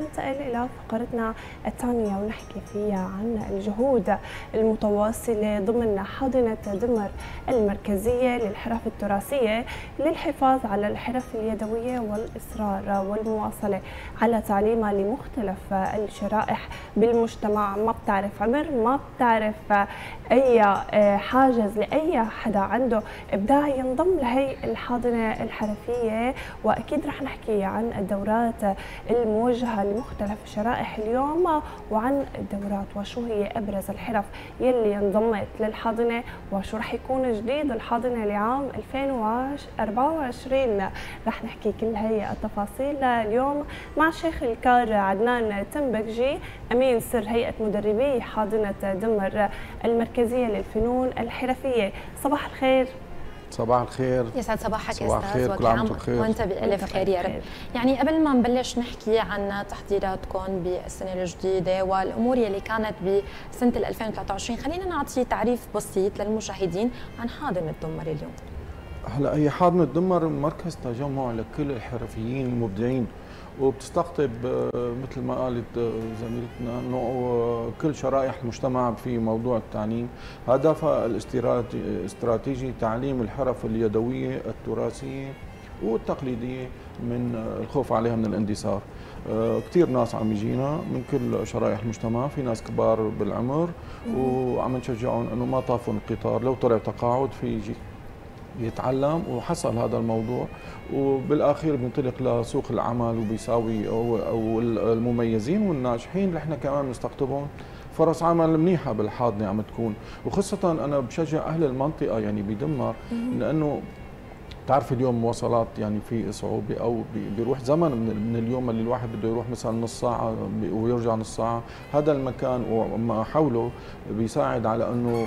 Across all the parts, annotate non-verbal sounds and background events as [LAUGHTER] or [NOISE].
ننتقل إلى فقرتنا الثانية ونحكي فيها عن الجهود المتواصلة ضمن حاضنة دمر المركزية للحرف التراثية للحفاظ على الحرف اليدوية والإصرار والمواصلة على تعليمها لمختلف الشرائح بالمجتمع. ما بتعرف عمر ما بتعرف أي حاجز لأي حدا عنده. إبداع ينضم لهي الحاضنة الحرفية وأكيد رح نحكي عن الدورات الموجهة لمختلف شرائح اليوم وعن الدورات وشو هي أبرز الحرف يلي انضمت للحاضنة وشو رح يكون جديد الحاضنة لعام 2024 رح نحكي كل هي التفاصيل اليوم مع شيخ الكار عدنان تنبكجي أمين سر هيئة مدربي حاضنة دمر المركزية للفنون الحرفية. صباح الخير. صباح الخير. يسعد صباحك صباح الخير كل عام بخير. وأنت بألف خير يا رب. يعني قبل ما نبلش نحكي عن تحضيراتكم بالسنة الجديدة والأمور يلي كانت بسنة 2023 خلينا نعطي تعريف بسيط للمشاهدين عن حاضنة دمر اليوم. هلا هي حاضنة دمر مركز تجمع لكل الحرفيين المبدعين. وبتستقطب مثل ما قالت زميلتنا إنه كل شرائح المجتمع في موضوع التعليم. هدفها الاستراتيجي تعليم الحرف اليدوية التراثية والتقليدية من الخوف عليها من الاندثار. كثير ناس عم يجينا من كل شرائح المجتمع. في ناس كبار بالعمر وعم نشجعهم إنه ما طافوا القطار لو طلع تقاعد في يجي يتعلم وحصل هذا الموضوع وبالأخير بينطلق لسوق العمل وبيساوي أو, أو المميزين والناجحين اللي إحنا كمان بنستقطبهم. فرص عمل منيحة بالحاضنة عم تكون. وخاصة أنا بشجع أهل المنطقة يعني بدمر لأنه تعرف اليوم مواصلات يعني في صعوبة أو بيروح زمن من اليوم اللي الواحد بده يروح مثلا نص ساعة ويرجع نص ساعة. هذا المكان وما حوله بيساعد على إنه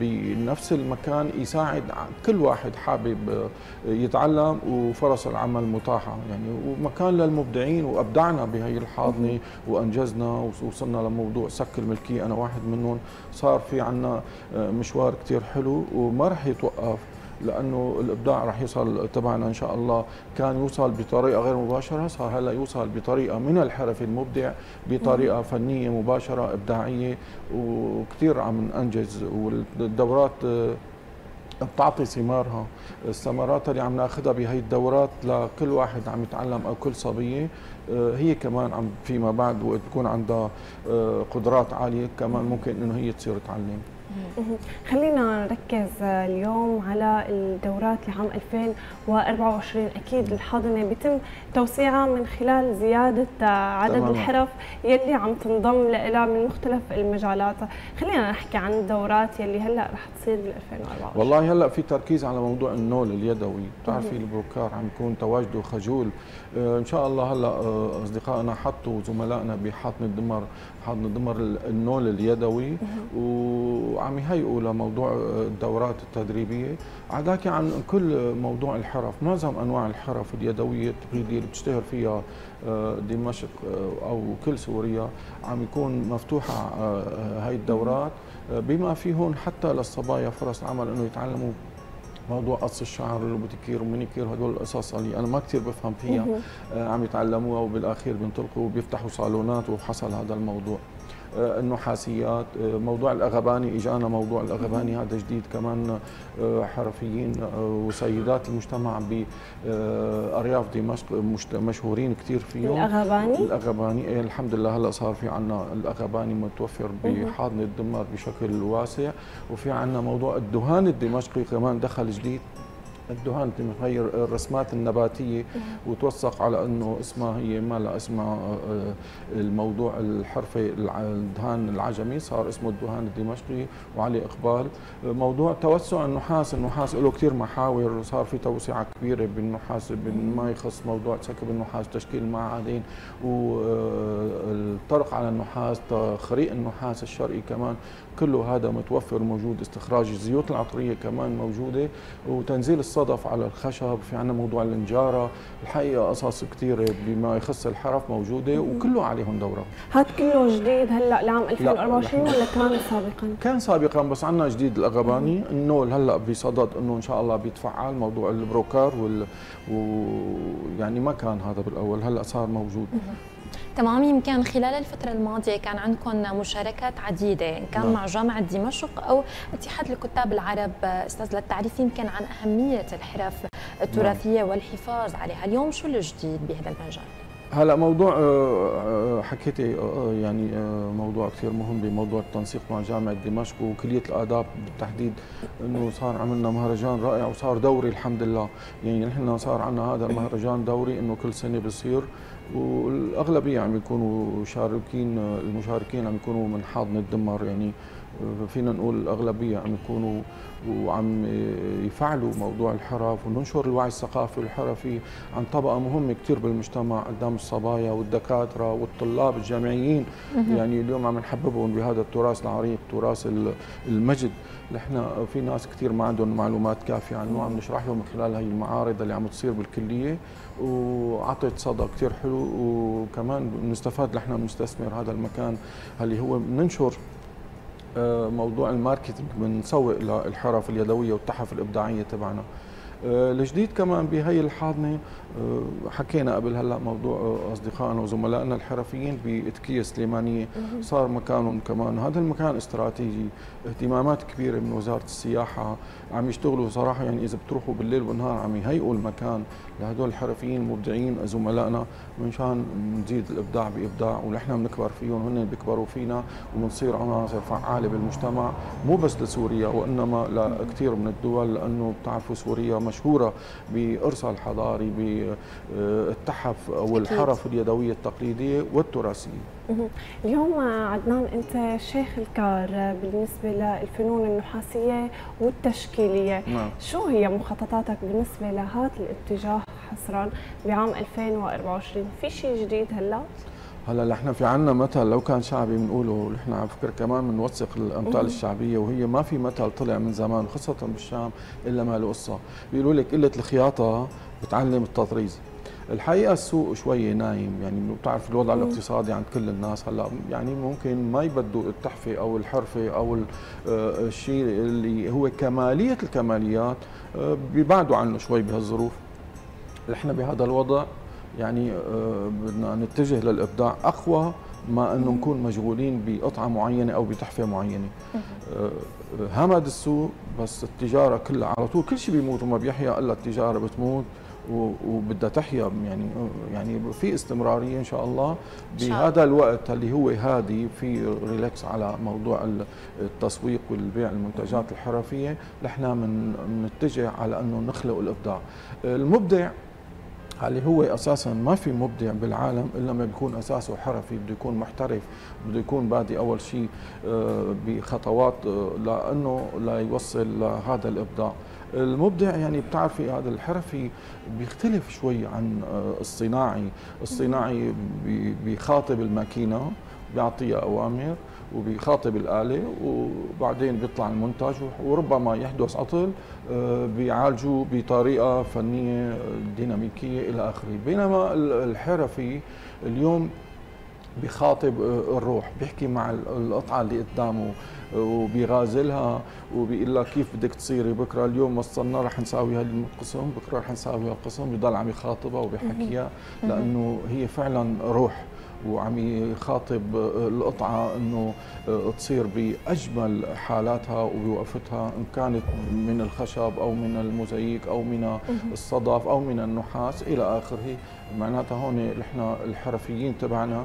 بنفس المكان يساعد كل واحد حابب يتعلم وفرص العمل متاحة. يعني ومكان للمبدعين وأبدعنا بهي الحاضنة وأنجزنا ووصلنا لموضوع سك الملكيه أنا واحد منهم. صار في عنا مشوار كثير حلو وما رح يتوقف. لأنه الإبداع رح يوصل تبعنا إن شاء الله. كان يوصل بطريقة غير مباشرة صار هلأ يوصل بطريقة من الحرف المبدع بطريقة فنية مباشرة إبداعية وكثير عم ننجز والدورات بتعطي ثمارها. الثمرات اللي عم ناخذها بهي الدورات لكل واحد عم يتعلم أو كل صبية هي كمان عم فيما بعد وقت بكون عندها قدرات عالية كمان ممكن إنه هي تصير تعلم خلينا نركز اليوم على الدورات لعام 2024 أكيد الحاضنة بيتم توسيعها من خلال زيادة عدد تمام. الحرف يلي عم تنضم لها من مختلف المجالات. خلينا نحكي عن الدورات يلي هلأ رح تصير بال 2024 والله هلأ في تركيز على موضوع النول اليدوي. بتعرفي البروكار عم يكون تواجده خجول إن شاء الله هلأ أصدقائنا حطوا زملائنا بحاضنه دمر حاضنه دمر النول اليدوي وعم يهيئوا لموضوع الدورات التدريبية. عداك عن كل موضوع الحرف معظم أنواع الحرف اليدوية التقليدية اللي بتشتهر فيها دمشق أو كل سوريا عم يكون مفتوحة هاي الدورات. بما فيهم حتى للصبايا فرص عمل إنه يتعلموا موضوع قص الشعر والبوديكير والمينيكير هدول القصص اللي أنا ما كثير بفهم فيها. عم يتعلموها وبالأخير بينطلقوا وبيفتحوا صالونات وحصل هذا الموضوع. النحاسيات موضوع الأغباني إجانا موضوع الأغباني هذا جديد كمان حرفيين وسيدات المجتمع بارياف دمشق مشهورين كثير فيهم. الأغباني؟ الأغباني الحمد لله هلا صار في عنا الأغباني متوفر بحاضنة الدمر بشكل واسع. وفي عنا موضوع الدهان الدمشقي كمان دخل جديد. الدهان تغير الرسمات النباتية وتوثق على إنه اسمها هي ما لها اسمها الموضوع الحرفي الدهان العجمي صار اسمه الدهان الدمشقي وعلي إقبال. موضوع توسع النحاس النحاس له كثير محاور صار في توسعة كبيرة بالنحاس بما يخص موضوع سكب النحاس تشكيل المعادن والطرق على النحاس تخريق النحاس الشرقي كمان. كله هذا متوفر موجود استخراج الزيوت العطرية كمان موجودة وتنزيل الصدف على الخشب في عندنا موضوع النجاره الحقيقة قصص كثيره بما يخص الحرف موجودة وكله عليهم دورة. هذا كله جديد هلأ لعام 2024 ولا كان سابقا؟ كان سابقا بس عندنا جديد الأغباني. النول هلأ بصدد إنه إن شاء الله بيتفعل موضوع البروكار وال و... يعني ما كان هذا بالأول هلأ صار موجود. تمام يمكن خلال الفترة الماضية كان عندكم مشاركات عديدة إن كان نعم. مع جامعة دمشق أو اتحاد الكتاب العرب أستاذ للتعريف يمكن عن أهمية الحرف التراثية نعم. والحفاظ عليها اليوم شو الجديد بهذا المجال؟ هلا موضوع آه، آه، حكيتي آه، يعني موضوع كثير مهم بموضوع التنسيق مع جامعة دمشق وكلية الآداب بالتحديد إنه صار عملنا مهرجان رائع وصار دوري الحمد لله. يعني نحن صار عندنا هذا المهرجان دوري إنه كل سنة بصير والأغلبية عم يكونوا شاركين المشاركين عم يكونوا من حاضنة الدمر يعني فينا نقول الاغلبيه عم يكونوا وعم يفعلوا موضوع الحرف وننشر الوعي الثقافي والحرفي عن طبقة مهمة كثير بالمجتمع قدام الصبايا والدكاترة والطلاب الجامعيين. يعني اليوم عم نحببهم بهذا التراث العريق تراث المجد. نحن في ناس كثير ما عندهم معلومات كافية عنه عم نشرح لهم من خلال هي المعارض اللي عم تصير بالكلية. وعطت صدى كثير حلو. وكمان بنستفاد نحن بنستثمر هذا المكان اللي هو بننشر موضوع الماركتينج بنسوق للحرف اليدوية والتحف الإبداعية تبعنا. آه، الجديد كمان بهي الحاضنة آه، حكينا قبل هلأ موضوع أصدقائنا وزملائنا الحرفيين بإتكية سليمانية. صار مكانهم كمان. هذا المكان استراتيجي اهتمامات كبيرة من وزارة السياحة عم يشتغلوا صراحة يعني إذا بتروحوا بالليل والنهار عم يهيئوا المكان. لهدول الحرفيين المبدعين زملائنا منشان نزيد الإبداع بإبداع ونحن بنكبر فيهم وهن بيكبروا فينا وبنصير عناصر فعالة بالمجتمع. مو بس لسوريا وإنما لكثير من الدول لأنه بتعرفوا سوريا مشهورة بارثها الحضاري بالتحف أو الحرف اليدوية التقليدية والتراثية. اليوم عدنان أنت شيخ الكار بالنسبة للفنون النحاسية والتشكيلية. نعم. شو هي مخططاتك بالنسبة لهذا الاتجاه؟ حصرا بعام 2024 في شيء جديد هلا؟ هلا نحن في عنا مثل لو كان شعبي بنقوله نحن على فكرة كمان بنوثق الأمثال الشعبية وهي ما في مثل طلع من زمان خاصه بالشام إلا ما له قصة. بيقولوا لك قلة الخياطة بتعلم التطريز. الحقيقة السوق شوي نايم يعني بتعرف الوضع الاقتصادي عند كل الناس. هلا يعني ممكن ما يبدوا التحفة أو الحرفة أو آه، الشيء اللي هو كمالية الكماليات آه، بيبعدوا عنه شوي بهالظروف. نحن بهذا الوضع يعني آه، بدنا نتجه للإبداع أقوى ما أنه نكون مشغولين بقطعة معينة أو بتحفة معينة. همد السوق بس التجارة كلها على طول كل شيء بيموت وما بيحيا إلا التجارة بتموت وبدها تحيا يعني يعني في استمرارية إن شاء الله بهذا الوقت اللي هو هادي في relax على موضوع التسويق والبيع المنتجات الحرفية نحن بنتجه على أنه نخلق الإبداع. المبدع اللي هو أساسا ما في مبدع بالعالم إلا ما بيكون أساسه حرفي بده يكون محترف بده يكون بادي أول شيء آه، بخطوات آه، لأنه لا يوصل لهذا الإبداع. المبدع يعني بتعرفي هذا الحرفي بيختلف شوي عن آه، الصناعي. الصناعي بيخاطب الماكينة بيعطيها أوامر. وبيخاطب الآلة وبعدين بيطلع المنتج وربما يحدث عطل آه، بيعالجوا بطريقة فنية ديناميكية إلى آخره. بينما الحرفي اليوم بيخاطب آه، الروح بيحكي مع القطعة اللي قدامه آه، وبيغازلها وبيقول لك كيف بدك تصيري بكرة؟ اليوم وصلنا رح نساوي هذا القسم بكرة رح نساوي هالقسم بضل عم يخاطبها وبيحكيها لأنه هي فعلا روح. وعم يخاطب القطعة إنه تصير بأجمل حالاتها وبوقفتها إن كانت من الخشب أو من الموزاييك أو من الصدف أو من النحاس إلى آخره. معناتها هون نحن الحرفيين تبعنا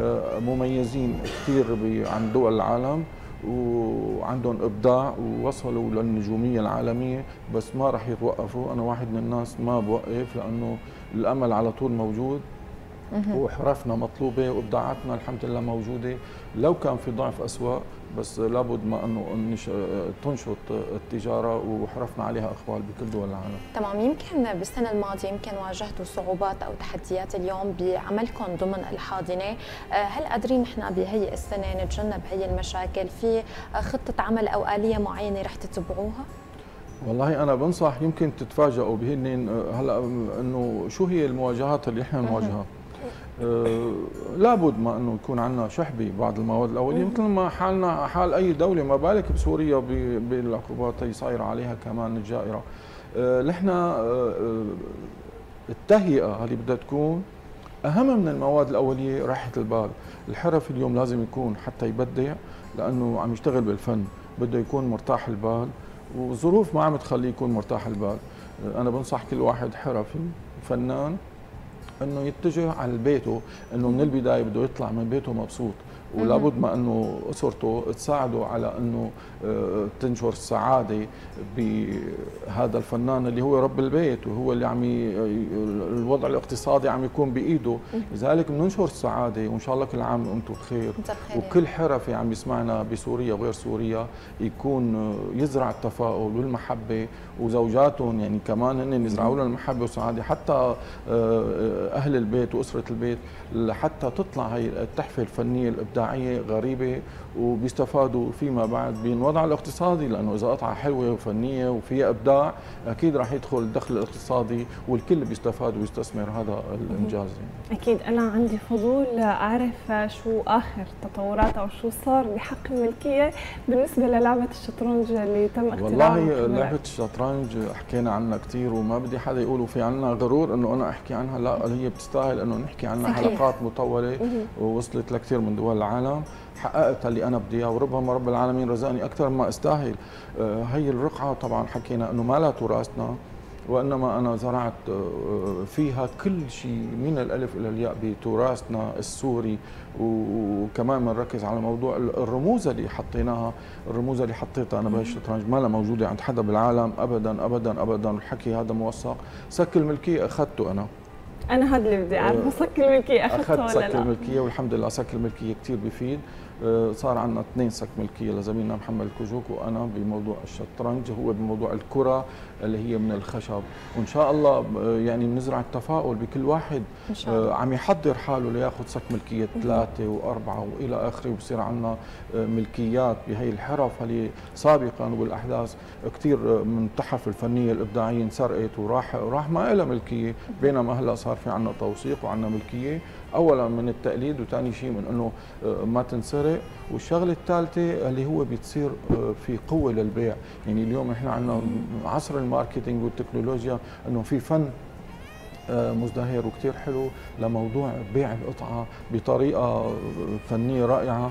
آه، مميزين كثير عن دول العالم وعندهم إبداع ووصلوا للنجومية العالمية بس ما راح يتوقفوا. أنا واحد من الناس ما بوقف لأنه الأمل على طول موجود. وحرفنا مطلوبة وإبداعاتنا الحمد لله موجودة لو كان في ضعف أسوأ بس لابد ما أنه تنشط التجارة وحرفنا عليها اقبال بكل دول العالم. تمام يمكن بالسنة الماضية يمكن واجهتوا صعوبات أو تحديات اليوم بعملكم ضمن الحاضنة، هل قادرين نحن بهي السنة نتجنب هي المشاكل؟ في خطة عمل أو آلية معينة رح تتبعوها؟ والله أنا بنصح يمكن تتفاجئوا بهن هلأ إنه شو هي المواجهات اللي إحنا بنواجهها آه، لابد ما إنه يكون عندنا شحبه بعض المواد الأولية مثل ما حالنا حال أي دولة ما بالك بسوريا بالعقوبات اللي صايرة عليها كمان الجائرة. آه، نحن آه، التهيئة اللي بدها تكون أهم من المواد الأولية راحة البال. الحرف اليوم لازم يكون حتى يبدع لأنه عم يشتغل بالفن بده يكون مرتاح البال وظروف ما عم تخليه يكون مرتاح البال. أنا بنصح كل واحد حرفي فنان انه يتجه على بيته انه من البدايه بده يطلع من بيته مبسوط. ولابد ما انه اسرته تساعده على انه آه، تنشر السعاده بهذا الفنان اللي هو رب البيت وهو اللي عم الوضع الاقتصادي عم يكون بإيده. لذلك بننشر السعادة وإن شاء الله كل عام وأنتم بخير. وكل حرفي عم يسمعنا بسوريا وغير سوريا يكون يزرع التفاؤل والمحبة. وزوجاتهم يعني كمان هن يزرعوا لهم المحبة والسعادة. حتى آه، أهل البيت وأسرة البيت لحتى تطلع هي التحفة الفنية الابداعيه غريبة وبيستفادوا فيما بعد بالوضع الاقتصادي لأنه إذا قطعة حلوة وفنية وفيها إبداع أكيد راح يدخل الدخل الاقتصادي والكل بيستفاد ويستثمر هذا الإنجاز يعني. أكيد أنا عندي فضول أعرف شو آخر تطورات أو شو صار بحق الملكية بالنسبة للعبة الشطرنج اللي تم اختراعها والله لعبة الشطرنج حكينا عنها كثير وما بدي حدا يقول في عنا غرور إنه أنا أحكي عنها لا هي بتستاهل إنه نحكي عنها صحيح. حلقات مطولة ووصلت لكثير من دول العالم حققت اللي أنا بدي إياه وربما رب العالمين رزقني أكثر ما استاهل. آه، هي الرقعة طبعا حكينا إنه ما لا تراثنا وإنما أنا زرعت آه، فيها كل شيء من الألف إلى الياء بتراثنا السوري. وكمان بنركز على موضوع الرموز اللي حطيناها. الرموز اللي حطيتها أنا بهالشطرنج ما لها موجودة عند حدا بالعالم ابدا ابدا ابدا. الحكي هذا موثق. سك الملكيه أخذته أنا. أنا هذا اللي بدي اعرفه سك الملكيه أخذته ولا لا؟ اخذت سك الملكيه والحمد لله سك الملكيه كثير بفيد. آه، صار عندنا اثنين سك ملكية لزميلنا محمد الكوجوك وأنا بموضوع الشطرنج هو بموضوع الكرة اللي هي من الخشب. وإن شاء الله آه، يعني بنزرع التفاؤل بكل واحد إن شاء الله. آه، عم يحضر حاله لياخذ سك ملكية ثلاثة وأربعة وإلى آخره وبصير عندنا ملكيات بهي الحرف اللي سابقا وبالاحداث كثير من التحف الفنية الإبداعية انسرقت وراح راح ما لها ملكية بينما هلأ صار في عندنا توثيق وعندنا ملكية. اولا من التقليد وثاني شيء من إنه ما تنسرق. والشغلة الثالثه اللي هو بتصير آه، في قوة للبيع. يعني اليوم إحنا عندنا عصر الماركتينج والتكنولوجيا إنه في فن آه، مزدهر وكثير حلو لموضوع بيع القطعة بطريقة فنية رائعة.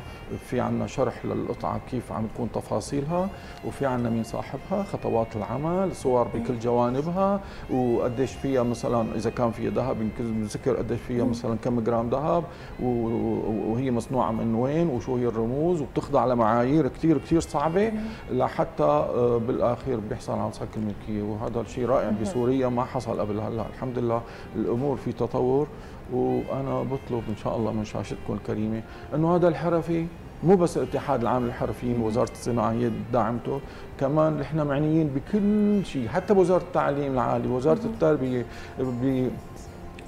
في عنا شرح للقطعة كيف عم تكون تفاصيلها وفي عنا مين صاحبها خطوات العمل صور بكل جوانبها وقديش فيها مثلا إذا كان فيها ذهب بنذكر قديش فيها مثلا كم جرام ذهب وهي مصنوعة من وين وشو هي الرموز وبتخضع لمعايير كثير كثير صعبة لحتى آه، بالآخير بيحصل على صك الملكية وهذا الشيء رائع بسوريا ما حصل قبل هلأ الحمد لله. الأمور في تطور وأنا بطلب إن شاء الله من شاشتكم الكريمة إنه هذا الحرفي مو بس الاتحاد العام للحرفيين ووزاره الصناعة هي دعمته كمان نحن معنيين بكل شيء حتى بوزاره التعليم العالي وزارة التربية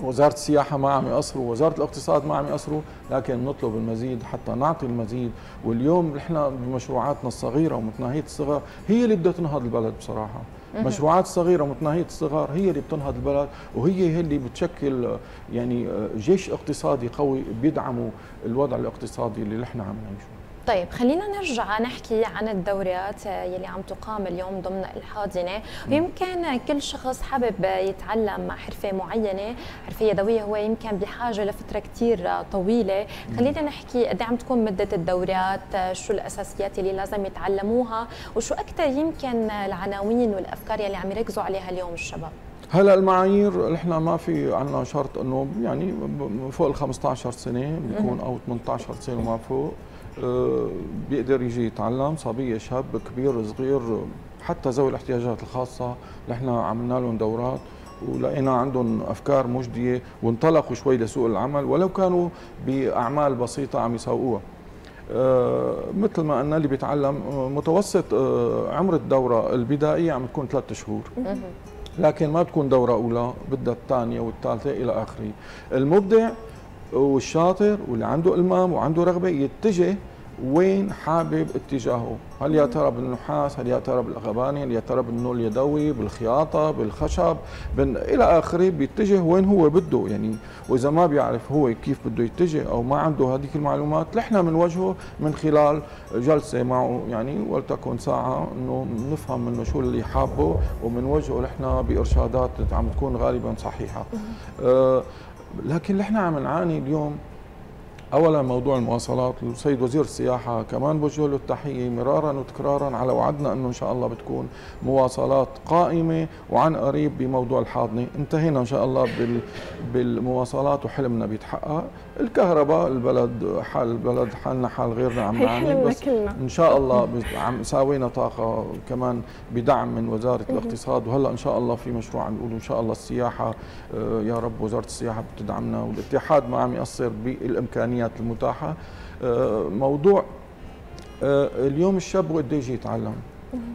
وزارة السياحة ما عم يقصروا وزارة الاقتصاد ما عم يقصروا لكن نطلب المزيد حتى نعطي المزيد. واليوم نحن بمشروعاتنا الصغيرة ومتناهية الصغر هي اللي بدها تنهض البلد بصراحة. مشروعات صغيرة متناهيه الصغر هي اللي بتنهض البلد وهي هي اللي بتشكل يعني جيش اقتصادي قوي بيدعموا الوضع الاقتصادي اللي نحن عم نعيشه. طيب خلينا نرجع نحكي عن الدوريات يلي عم تقام اليوم ضمن الحاضنة. ويمكن كل شخص حابب يتعلم حرفة معينة حرفه يدويه هو يمكن بحاجة لفترة كثير طويلة. خلينا نحكي قد عم تكون مدة الدوريات شو الأساسيات اللي لازم يتعلموها وشو أكثر يمكن العناوين والأفكار يلي عم يركزوا عليها اليوم الشباب؟ هلا المعايير نحن ما في عندنا شرط إنه يعني فوق ال 15 سنة بيكون أو 18 سنة وما فوق. بيقدر يجي يتعلم. صبية شاب كبير صغير حتى ذوي الاحتياجات الخاصة. نحن عملنا لهم دورات ولقينا عندهم أفكار مجدية وانطلقوا شوي لسوق العمل ولو كانوا بأعمال بسيطة عم يسوقوها. آه، مثل ما قلنا اللي بيتعلم آه، متوسط عمر الدورة البدائية عم تكون ثلاثة شهور. لكن ما بتكون دورة أولى بدها الثانية والثالثة إلى آخره. المبدع والشاطر واللي عنده إلمام وعنده رغبة يتجه وين حابب اتجاهه. هل يا ترى بالنحاس؟ هل يا ترى بالأغباني؟ هل يا ترى بالنول اليدوي بالخياطة؟ بالخشب؟ بن... إلى آخره بيتجه وين هو بده. يعني وإذا ما بيعرف هو كيف بده يتجه أو ما عنده هذيك المعلومات نحن بنوجهه من خلال جلسة معه يعني ولتكن ساعة إنه نفهم منه شو اللي حابه وبنوجهه نحن بإرشادات عم تكون غالبا صحيحة. أه لكن اللي إحنا عم نعاني اليوم اولا موضوع المواصلات السيد وزير السياحة كمان بوجه له التحية مرارا وتكرارا على وعدنا إنه إن شاء الله بتكون مواصلات قائمة وعن قريب بموضوع الحاضنة. انتهينا إن شاء الله بالمواصلات وحلمنا بيتحقق. الكهرباء البلد حال البلد حالنا حال غيرنا عم نعاني بس كلنا. إن شاء الله عم ساوينا طاقة كمان بدعم من وزارة الاقتصاد. وهلأ إن شاء الله في مشروع عم نقول إن شاء الله السياحة آه، يا رب وزارة السياحة بتدعمنا والاتحاد ما عم يقصر بالإمكانيات المتاحة. آه، موضوع آه، اليوم الشاب بده يجي يتعلم.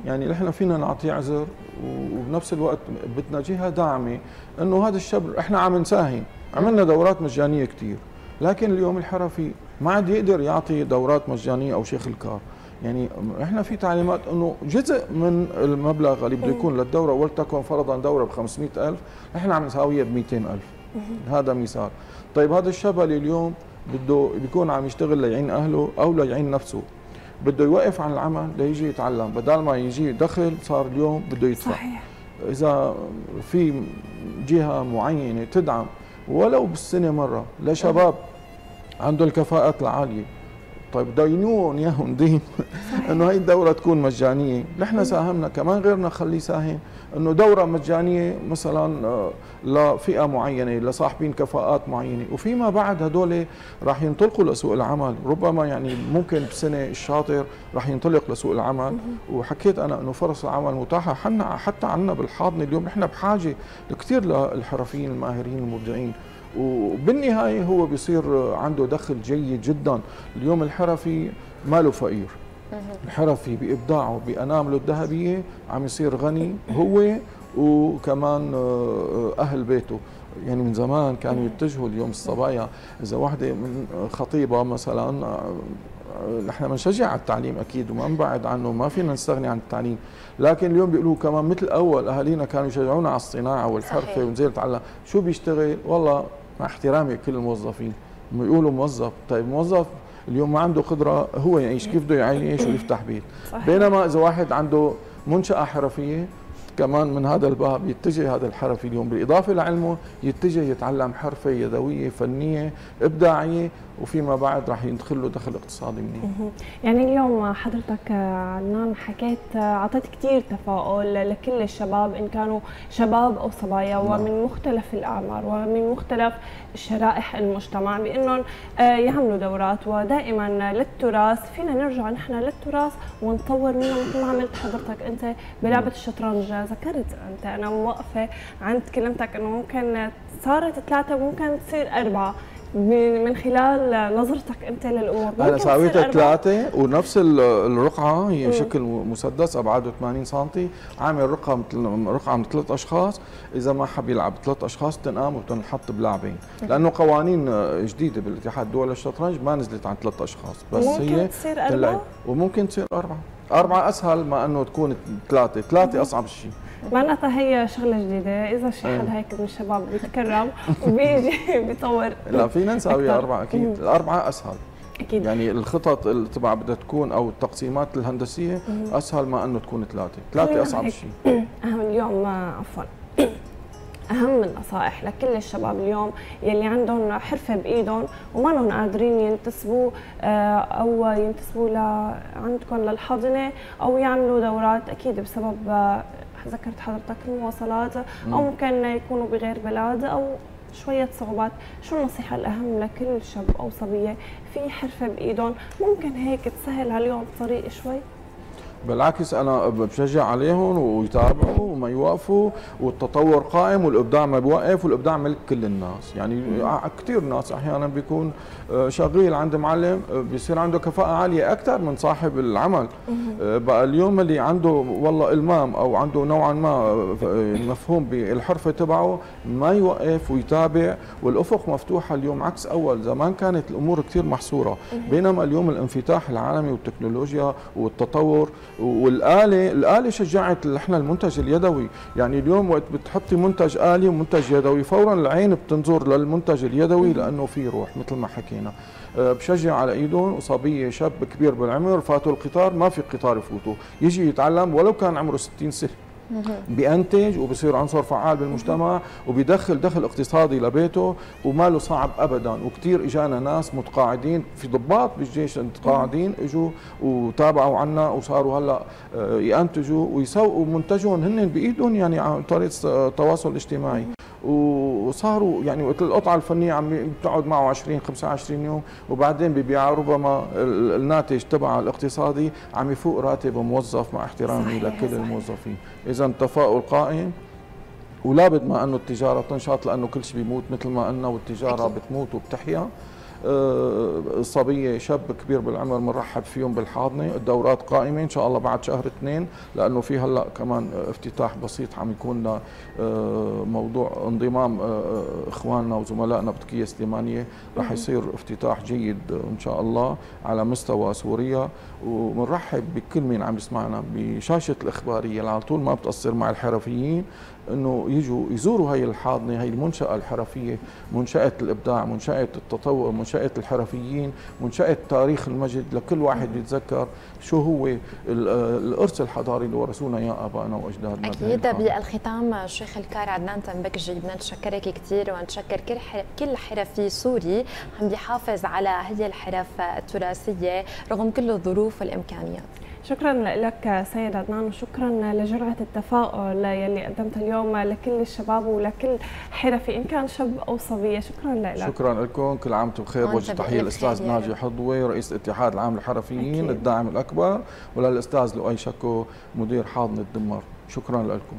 يعني نحن فينا نعطيه عذر وبنفس الوقت بدنا جهة داعمة إنه هذا الشاب إحنا عم نساهم. عملنا دورات مجانية كثير لكن اليوم الحرفي ما عاد يقدر يعطي دورات مجانية أو شيخ الكار. يعني إحنا في تعليمات إنه جزء من المبلغ اللي بده يكون للدورة ولتكن فرضا دورة ب 500000 نحن عم نساويها ب 200000 هذا مثال. طيب هذا الشاب اللي اليوم بده بيكون عم يشتغل ليعين أهله أو ليعين نفسه. بده يوقف عن العمل ليجي يتعلم. بدل ما يجي دخل صار اليوم بده يدفع. صحيح. إذا في جهة معينة تدعم ولو بالسنة مرة لشباب عنده الكفاءات العالية. طيب دينوهم اياهم دين. إنه هي الدورة تكون مجانية، نحن ساهمنا كمان غيرنا خليه يساهم إنه دورة مجانية مثلا آه، لفئة معينة لصاحبين كفاءات معينة. وفيما بعد هدول راح ينطلقوا لسوق العمل. ربما يعني ممكن بسنة الشاطر راح ينطلق لسوق العمل. وحكيت أنا إنه فرص العمل متاحة. حنا حتى عندنا بالحاضنة اليوم نحن بحاجة كثير للحرفيين الماهرين المبدعين وبالنهاية هو بيصير عنده دخل جيد جدا. اليوم الحرفي ماله فقير. الحرفي بإبداعه بأنامله الذهبية عم يصير غني هو وكمان آه، أهل بيته. يعني من زمان كانوا يتجهوا اليوم الصبايا. إذا وحده من خطيبة مثلا آه، نحن بنشجع على التعليم أكيد وما نبعد عنه ما فينا نستغني عن التعليم. لكن اليوم بيقولوا كمان مثل اول أهالينا كانوا يشجعونا على الصناعة والحرفة ونزيل نتعلم شو بيشتغل؟ والله مع احترامي لكل الموظفين. بيقولوا موظف طيب موظف اليوم ما عنده قدره هو يعيش. كيف بده يعيش ويفتح بيت؟ صحيح. بينما إذا واحد عنده منشأة حرفية كمان من هذا الباب يتجه هذا الحرفي اليوم. بالإضافة لعلمه يتجه يتعلم حرفة يدوية فنية إبداعية. وفيما بعد راح يدخل له دخل اقتصادي منيح. يعني اليوم حضرتك عدنان حكيت أعطيت كثير تفاؤل لكل الشباب إن كانوا شباب أو صبايا نعم. ومن مختلف الأعمار ومن مختلف شرائح المجتمع بإنهم آه، يعملوا دورات. ودائما للتراث فينا نرجع نحن للتراث ونطور منه مثل ما عملت حضرتك أنت بلعبة الشطرنج. ذكرت أنت أنا موقفة عند كلمتك إنه ممكن صارت ثلاثة وممكن تصير أربعة. من خلال نظرتك أنت للأمور. أنا سويتها ثلاثة ونفس الرقعة هي م. شكل مسدس أبعاده 80 سم عامل رقعة مثل رقعة من ثلاث أشخاص. إذا ما حب يلعب ثلاث أشخاص تنقام وتنحط بلاعبين. لأنه قوانين جديدة بالاتحاد الدولي للشطرنج ما نزلت عن ثلاث أشخاص. بس ممكن هي تصير أربعة؟ وممكن تصير أربعة. أربعة أسهل ما أنه تكون ثلاثة. ثلاثة أصعب شيء. معناتها هي شغلة جديدة. إذا شي حد إيه. هيك من الشباب بيتكرم وبيجي [LAUGHS] بيطور لا فينا نساويها أربعة أكيد. الأربعة أسهل. أكيد. يعني الخطط اللي تبع بدها تكون أو التقسيمات الهندسية أسهل ما إنه تكون ثلاثة. ثلاثة أصعب شيء [CLEARS THROAT] اليوم عفوا. [CLEARS THROAT] أهم النصائح لكل الشباب اليوم يلي عندهم حرفة بإيدهم وما لهم قادرين ينتسبوا آه، أو ينتسبوا ل عندكم للحاضنه أو يعملوا دورات أكيد بسبب آه، ذكرت حضرتك المواصلات أو ممكن يكونوا بغير بلاد أو شوية صعوبات. شو النصيحة الأهم لكل شاب أو صبية؟ في حرفة بإيدهم. ممكن هيك تسهل عليهم الطريق شوي؟ بالعكس أنا بشجع عليهم ويتابعوا وما يوقفوا والتطور قائم والإبداع ما بيوقف والإبداع ملك كل الناس. يعني كثير ناس أحيانا بيكون آه، شغيل عند معلم آه، بيصير عنده كفاءة عالية أكثر من صاحب العمل. آه، بقى اليوم اللي عنده والله إلمام أو عنده نوعا ما مفهوم بالحرفة تبعه ما يوقف ويتابع والأفق مفتوحة اليوم عكس أول. زمان كانت الأمور كثير محصورة. بينما اليوم الانفتاح العالمي والتكنولوجيا والتطور والآلة الآلة شجعت إحنا المنتج اليدوي. يعني اليوم وقت بتحطي منتج آلي ومنتج يدوي فورا العين بتنظر للمنتج اليدوي لأنه في روح مثل ما حكينا. أه، بشجع على إيدهم. وصبيه شاب كبير بالعمر فاتوا القطار ما في قطار يفوتوا. يجي يتعلم ولو كان عمره 60 سنة. بينتج وبصير عنصر فعال بالمجتمع وبيدخل دخل اقتصادي لبيته وما له صعب ابدا. وكثير إجانا ناس متقاعدين في ضباط بالجيش متقاعدين إجوا وتابعوا عنا وصاروا هلأ آه، ينتجوا ويسوقوا منتجهم هن بإيدهم يعني عن طريق التواصل الاجتماعي وصاروا يعني وقت القطعة الفنية عم بتقعد معه 20 25 يوم وبعدين ببيعها ربما الناتج تبعها الاقتصادي عم يفوق راتب موظف مع احترامي لكل صحيح. الموظفين اذا التفاؤل قائم ولا بد ما أنه التجارة تنشط لأنه كل شيء بيموت مثل ما قلنا والتجارة أكيد. بتموت وبتحيا صبية شاب كبير بالعمر بنرحب فيهم بالحاضنة. الدورات قائمة إن شاء الله بعد شهر اثنين لأنه في هلأ كمان افتتاح بسيط عم يكون آه، موضوع انضمام آه، إخواننا وزملائنا بتركيا سليمانية. رح يصير افتتاح جيد إن شاء الله على مستوى سوريا. وبنرحب بكل مين عم يسمعنا بشاشة الإخبارية. اللي على طول ما بتقصر مع الحرفيين. إنه يجوا يزوروا هي الحاضنة هي المنشأة الحرفية منشأة الإبداع منشأة التطور منشأة الحرفيين منشأة تاريخ المجد لكل واحد يتذكر شو هو الارث الحضاري اللي ورثونا إياه آبائنا وأجدادنا أكيد. بالختام الشيخ الكار عدنان تنبكجي بدنا نتشكرك كثير ونتشكر كل كل حرفي سوري عم بيحافظ على هي الحرف التراثية رغم كل الظروف والإمكانيات. شكرا لك سيد عدنان وشكرا لجرعة التفاؤل يلي قدمتها اليوم لكل الشباب ولكل حرفي ان كان شاب أو صبية. شكرا لك. شكرا لكم. كل عام وأنتم بخير. وجه تحية الاستاذ ناجي حضوي رئيس الاتحاد العام للحرفيين الداعم الأكبر وللأستاذ لؤي شكو مدير حاضنه الدمر. شكرا لكم.